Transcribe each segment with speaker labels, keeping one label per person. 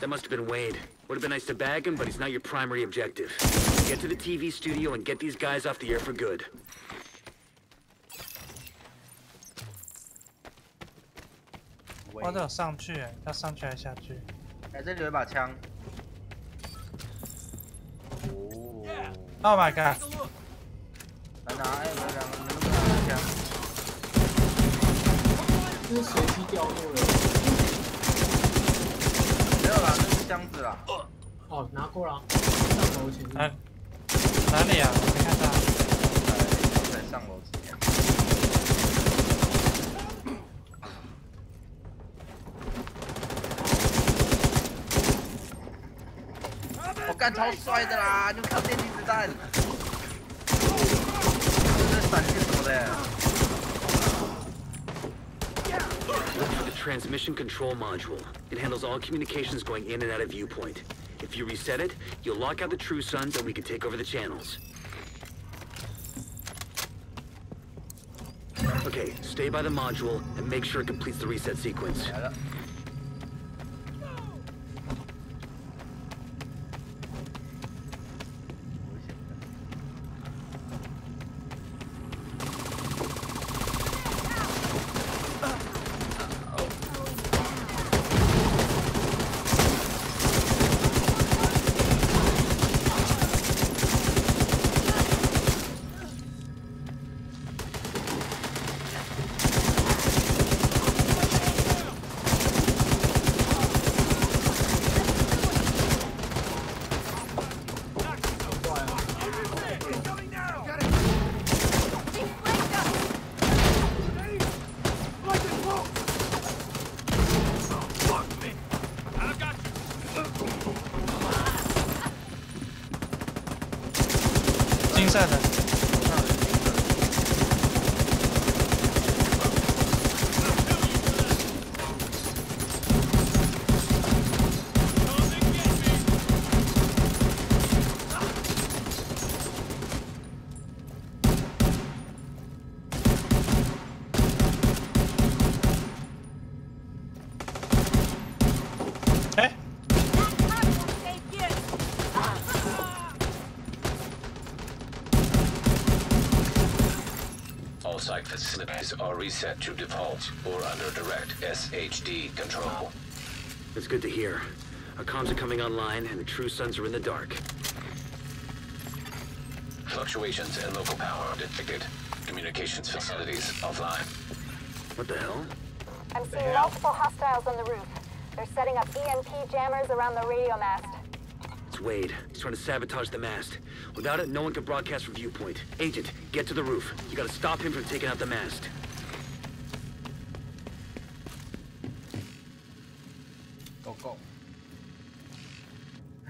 Speaker 1: That must have been Wade. Would have been nice to bag him, but he's not your primary objective. Get to the TV studio and get these guys off the air for good.
Speaker 2: 哇，这有上去哎，要上去还是下去？
Speaker 3: 哎，这里有一把枪。哦。
Speaker 2: Oh my god！
Speaker 3: 来拿，哎，有两个，你们都不拿枪。
Speaker 4: 这是随机掉落的。
Speaker 3: 箱子啦。
Speaker 4: 哦，拿过了，上楼前面。
Speaker 2: 哪哪里啊？我没看到。
Speaker 3: 在上楼之前。我干超帅的啦！你们看电击子弹，
Speaker 1: transmission control module. It handles all communications going in and out of viewpoint. If you reset it, you'll lock out the True Sons and we can take over the channels. Okay, stay by the module and make sure it completes the reset sequence.
Speaker 2: 27.
Speaker 5: All site facilities are reset to default or under direct SHD control.
Speaker 1: It's good to hear. Our comms are coming online and the True Sons are in the dark.
Speaker 5: Fluctuations in local power are detected. Communications facilities offline.
Speaker 1: What the hell?
Speaker 6: I'm seeing multiple hostiles on the roof. They're setting up EMP jammers around the radio mast.
Speaker 1: Wade. He's trying to sabotage the mast. Without it, no one can broadcast from viewpoint. Agent, get to the roof. You gotta stop him from taking out the mast.
Speaker 3: Go, go.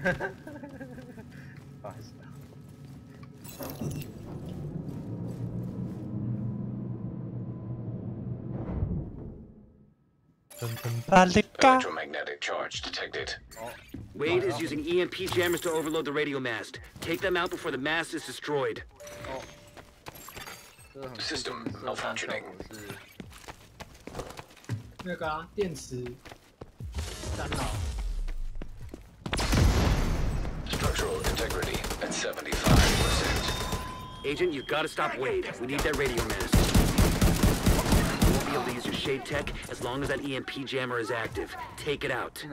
Speaker 5: Electromagnetic charge detected. Oh.
Speaker 1: Wade is using EMP jammers to overload the radio mast. Take them out before the mast is destroyed.
Speaker 5: System malfunctioning.
Speaker 4: 那个、啊、电池干扰。
Speaker 5: Structural integrity at 75%.
Speaker 1: Agent, you've got to stop Wade. We need that radio mast. You'll be able to use your SHD tech as long as that EMP jammer is active. Take it out.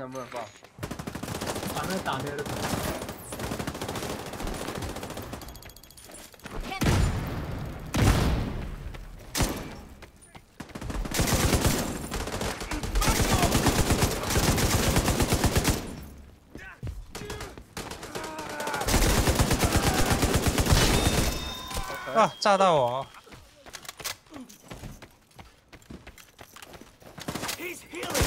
Speaker 2: 啊！炸到我 heshello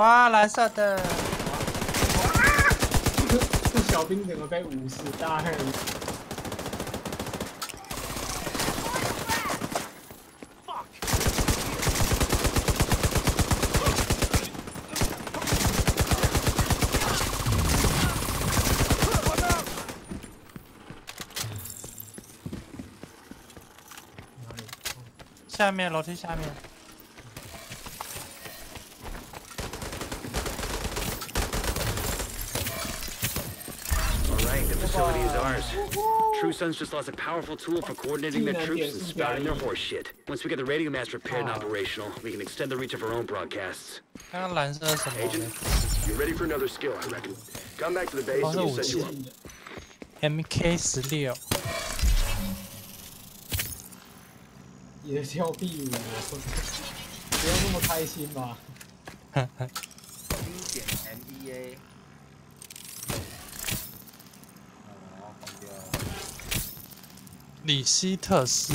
Speaker 2: 哇，蓝色的，
Speaker 4: 这小兵怎么被五十大黑。哪里？哦
Speaker 2: 下面楼梯下面，
Speaker 1: facility is ours. True Sons just lost a powerful tool for coordinating their troops and spouting their horse shit. Once we get the radio mast repaired and operational, we can extend the reach of our own broadcasts. Agent, you're ready for another skill, I reckon. Come back to the base and we'll set you up.
Speaker 2: MK 十六。
Speaker 4: 也叫第五，不要那么开心吧。
Speaker 3: 经典 M1A。
Speaker 2: 里希特斯，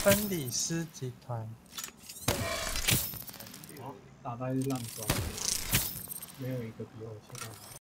Speaker 2: 芬里斯集团，
Speaker 4: 打败是烂装，没有一个比我现在好。